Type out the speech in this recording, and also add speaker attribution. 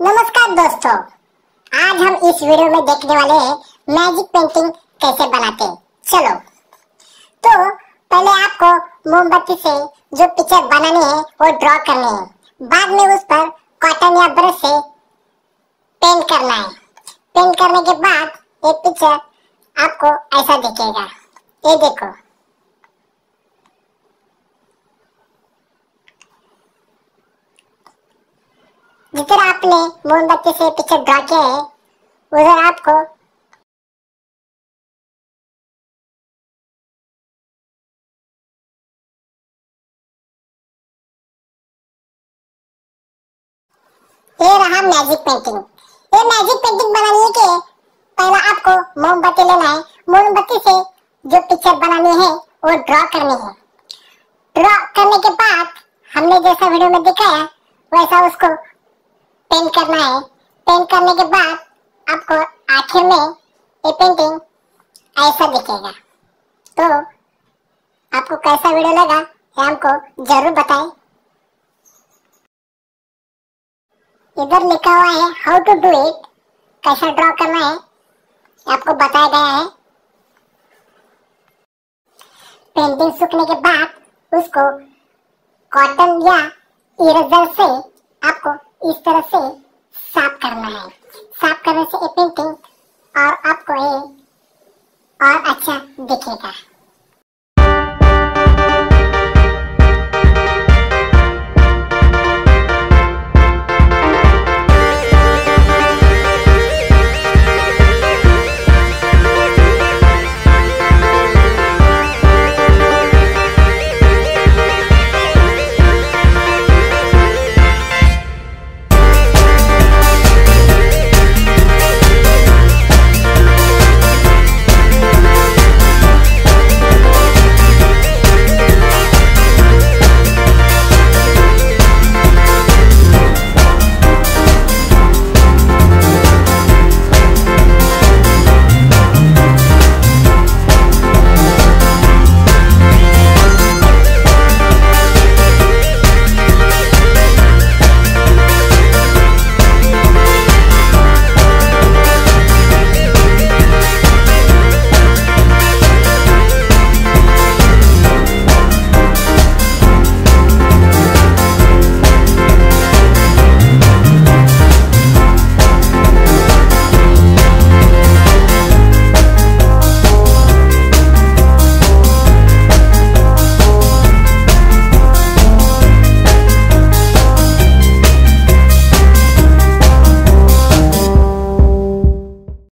Speaker 1: नमस्कार दोस्तों, आज हम इस वीडियो में देखने वाले हैं मैजिक पेंटिंग कैसे बनाते हैं। चलो तो पहले आपको मोमबत्ती से जो पिक्चर बनानी है, वो ड्रॉ करनी है। बाद में उस पर कॉटन या ब्रश से पेंट करना है। पेंट करने के बाद ये पिक्चर आपको ऐसा दिखेगा। ये देखो। आपने मोमबत्ती से ड्रॉ किया है, उधर आपको ये रहा मैजिक पेंटिंग ये मैजिक पेंटिंग बनाने के पहला आपको मोमबत्ती लेना है। मोमबत्ती से जो पिक्चर बनानी है, वो ड्रॉ करनी है। ड्रॉ करने के बाद हमने जैसा वीडियो में दिखाया, वैसा उसको पेंट करना है। पेंट करने के बाद आपको आखिर में ये पेंटिंग ऐसा दिखेगा। तो आपको कैसा वीडियो लगा, ये हमको ज़रूर बताएँ। इधर लिखा हुआ है हाउ टू डू इट कैसा ड्रॉ करना है आपको बताया गया है। पेंटिंग सूखने के बाद उसको कॉटन या इरेजर से आपको इस तरह से साफ़ करना है। साफ़ करने से ये पेंटिंग और आपको ये और अच्छा दिखेगा।